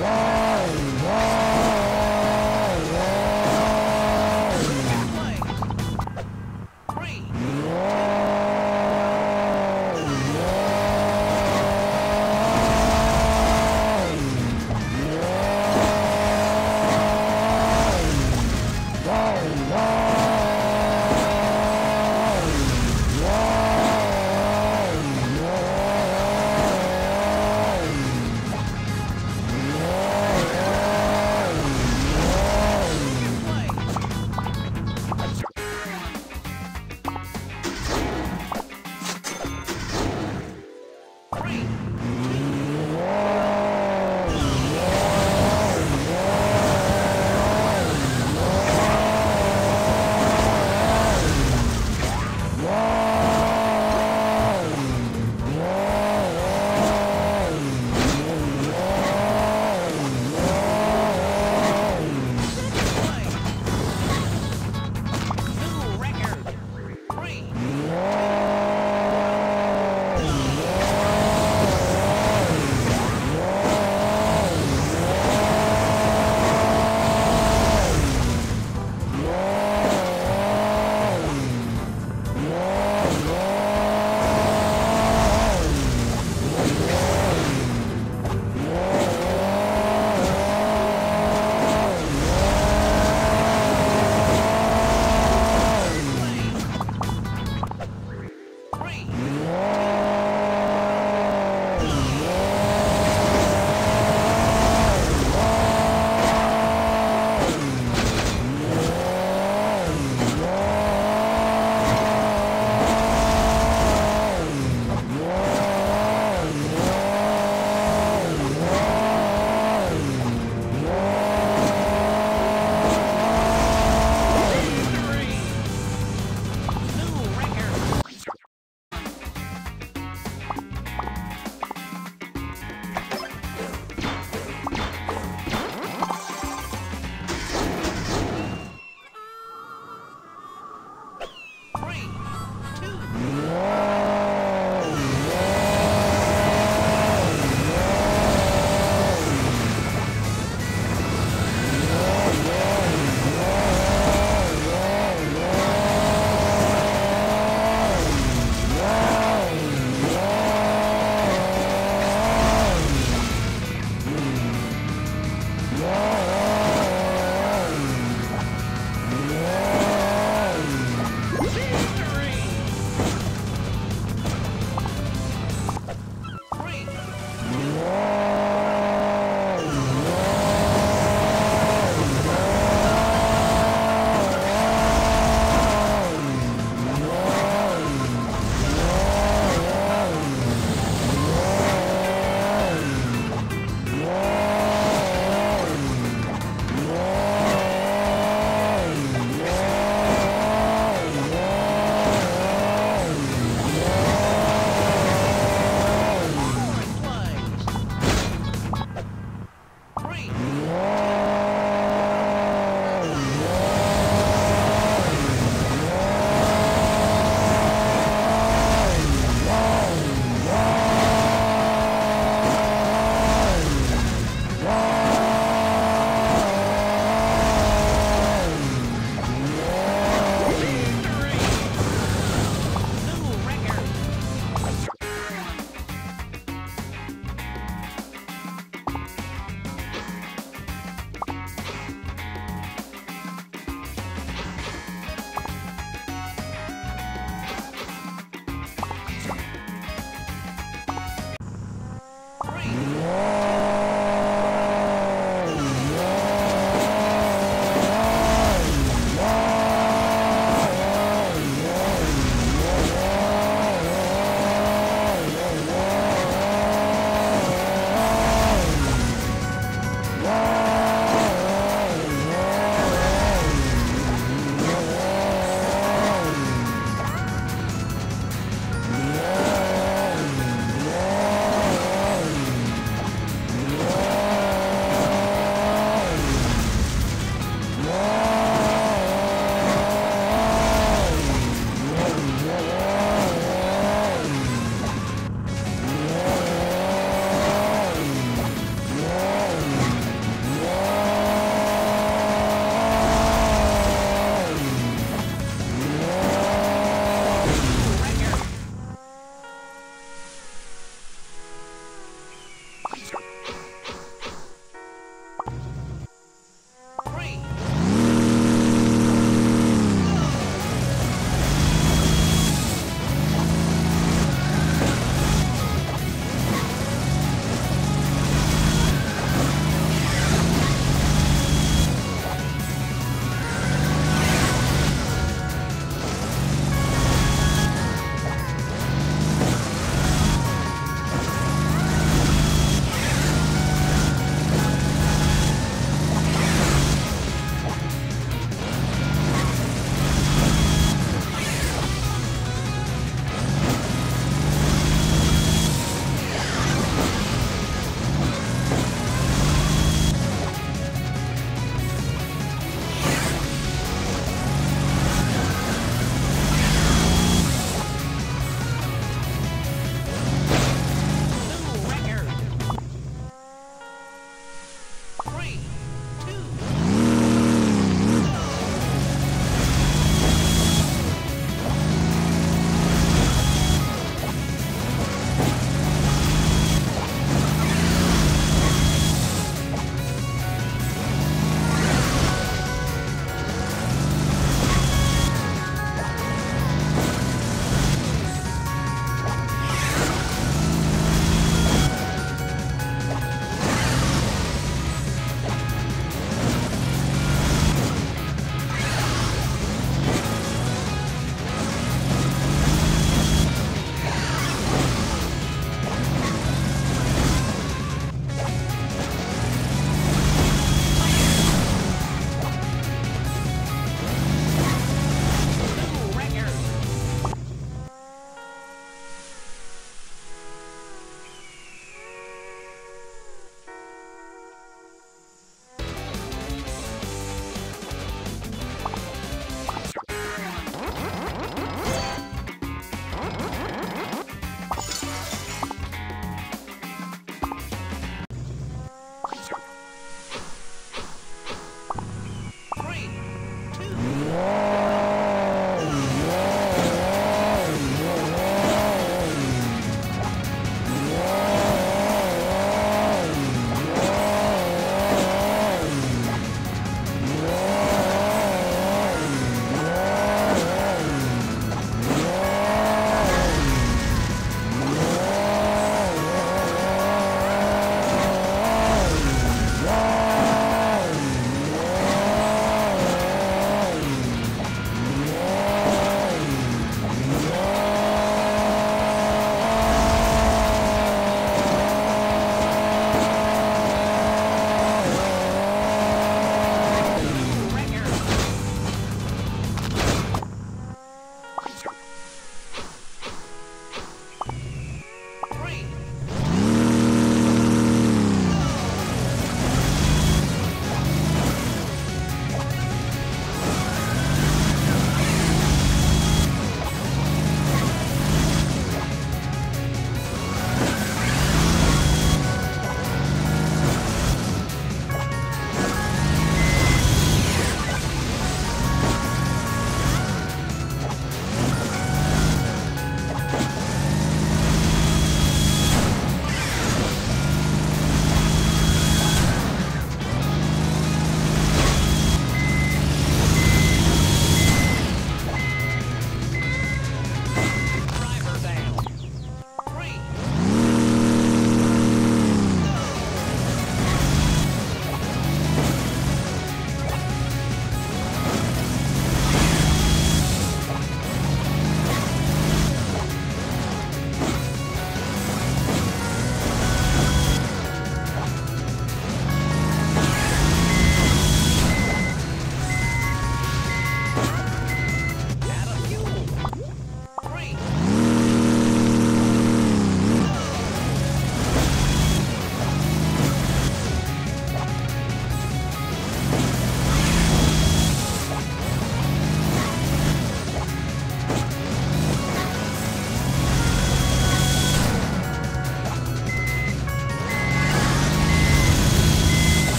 One.